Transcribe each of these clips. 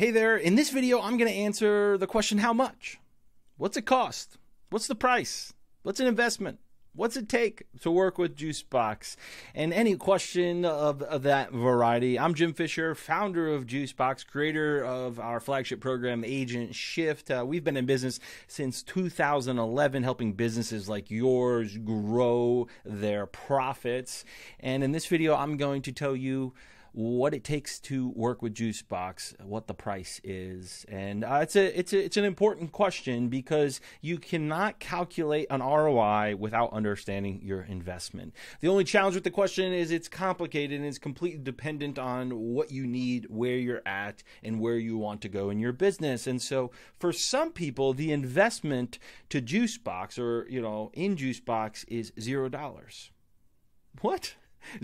Hey there, in this video, I'm going to answer the question how much? What's it cost? What's the price? What's an investment? What's it take to work with Jucebox? And any question of, of that variety, I'm Jim Fisher, founder of Jucebox, creator of our flagship program, Agent Shift. Uh, we've been in business since 2011, helping businesses like yours grow their profits. And in this video, I'm going to tell you what it takes to work with Jucebox, what the price is, and uh, it's a it's a, it's an important question because you cannot calculate an ROI without understanding your investment. The only challenge with the question is it's complicated and it's completely dependent on what you need, where you're at, and where you want to go in your business. And so, for some people, the investment to Jucebox or you know in Jucebox is zero dollars. What?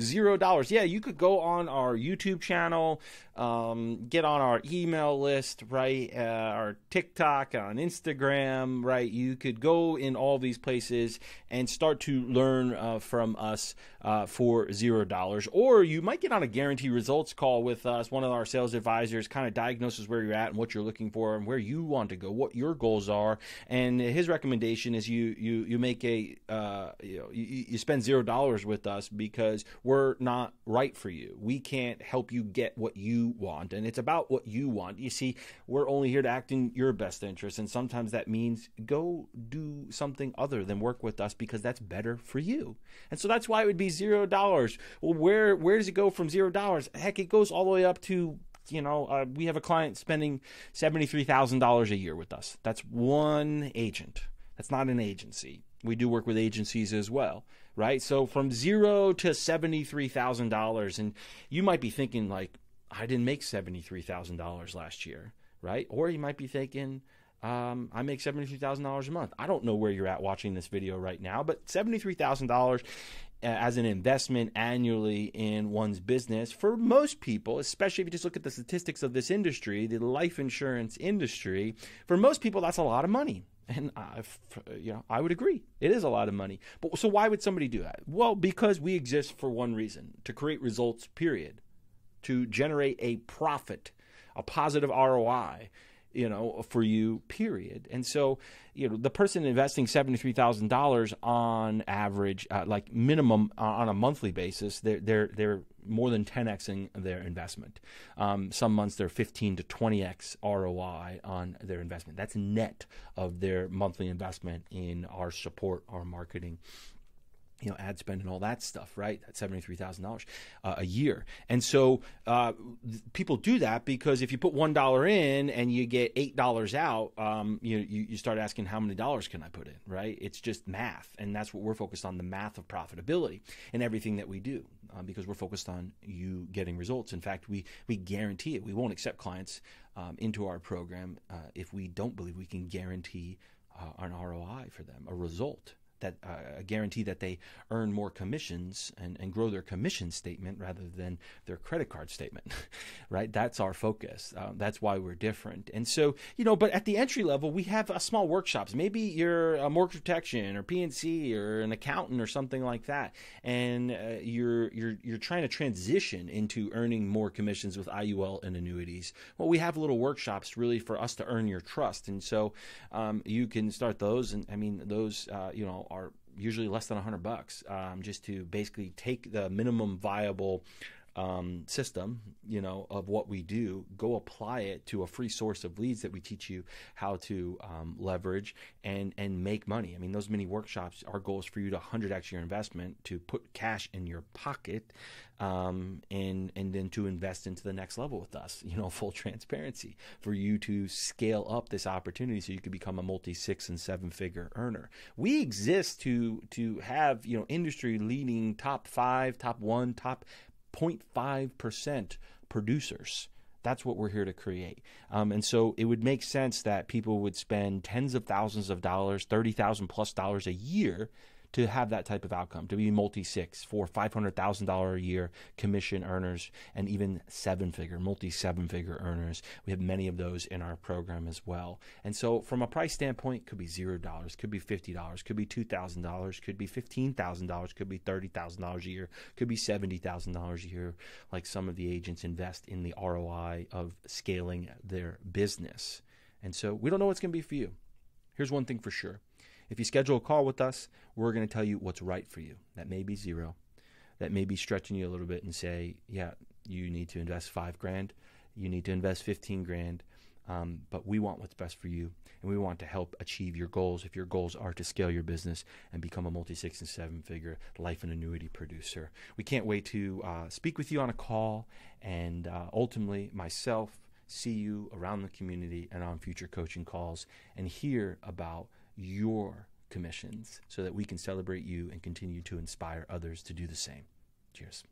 Zero dollars. Yeah, you could go on our YouTube channel, um, get on our email list, right? Uh, our TikTok, on Instagram, right? You could go in all these places and start to learn uh, from us uh, for zero dollars. Or you might get on a guarantee results call with us. One of our sales advisors kind of diagnoses where you're at and what you're looking for and where you want to go, what your goals are. And his recommendation is you you you make a uh, you know you, you spend zero dollars with us because we're not right for you. We can't help you get what you want. And it's about what you want. You see, we're only here to act in your best interest. And sometimes that means go do something other than work with us because that's better for you. And so that's why it would be zero dollars. Well, where, where does it go from zero dollars? Heck, it goes all the way up to you know, uh, we have a client spending $73,000 a year with us. That's one agent. That's not an agency. We do work with agencies as well right? So from zero to $73,000. And you might be thinking, like, I didn't make $73,000 last year, right? Or you might be thinking, um, I make $73,000 a month. I don't know where you're at watching this video right now, but $73,000 uh, as an investment annually in one's business for most people, especially if you just look at the statistics of this industry, the life insurance industry, for most people, that's a lot of money. And I, you know, I would agree. It is a lot of money. But so why would somebody do that? Well, because we exist for one reason: to create results. Period. To generate a profit, a positive ROI, you know, for you, period. And so, you know, the person investing seventy-three thousand dollars on average, uh, like minimum uh, on a monthly basis, they're they're they're more than 10xing their investment. Um, some months they're 15 to 20x ROI on their investment. That's net of their monthly investment in our support, our marketing, you know, ad spend and all that stuff, right? That's seventy-three thousand uh, dollars a year, and so uh, people do that because if you put one dollar in and you get eight dollars out, um, you, you, you start asking how many dollars can I put in, right? It's just math, and that's what we're focused on—the math of profitability and everything that we do, uh, because we're focused on you getting results. In fact, we we guarantee it. We won't accept clients um, into our program uh, if we don't believe we can guarantee uh, an ROI for them, a result that uh, guarantee that they earn more commissions and, and grow their commission statement rather than their credit card statement, right? That's our focus. Uh, that's why we're different. And so, you know, but at the entry level, we have uh, small workshops. Maybe you're a mortgage protection or P&C or an accountant or something like that, and uh, you're you're you're trying to transition into earning more commissions with IUL and annuities. Well, we have little workshops really for us to earn your trust, and so um, you can start those. And I mean, those uh, you know are usually less than 100 bucks um, just to basically take the minimum viable um, system, you know, of what we do, go apply it to a free source of leads that we teach you how to um, leverage and and make money. I mean, those mini workshops, our goal is for you to 100x your investment, to put cash in your pocket, um, and and then to invest into the next level with us. You know, full transparency for you to scale up this opportunity so you could become a multi six and seven figure earner. We exist to to have you know industry leading top five, top one, top 0.5% producers. That's what we're here to create. Um, and so it would make sense that people would spend tens of thousands of dollars, 30,000 plus dollars a year to have that type of outcome, to be multi six for $500,000 a year commission earners and even seven figure, multi seven figure earners. We have many of those in our program as well. And so, from a price standpoint, could be $0, could be $50, could be $2,000, could be $15,000, could be $30,000 a year, could be $70,000 a year, like some of the agents invest in the ROI of scaling their business. And so, we don't know what's going to be for you. Here's one thing for sure if you schedule a call with us, we're going to tell you what's right for you. That may be zero. That may be stretching you a little bit and say, yeah, you need to invest five grand. You need to invest 15 grand. Um, but we want what's best for you, and we want to help achieve your goals. If your goals are to scale your business and become a multi six and seven figure life and annuity producer, we can't wait to uh, speak with you on a call and uh, ultimately myself see you around the community and on future coaching calls and hear about your commissions so that we can celebrate you and continue to inspire others to do the same. Cheers.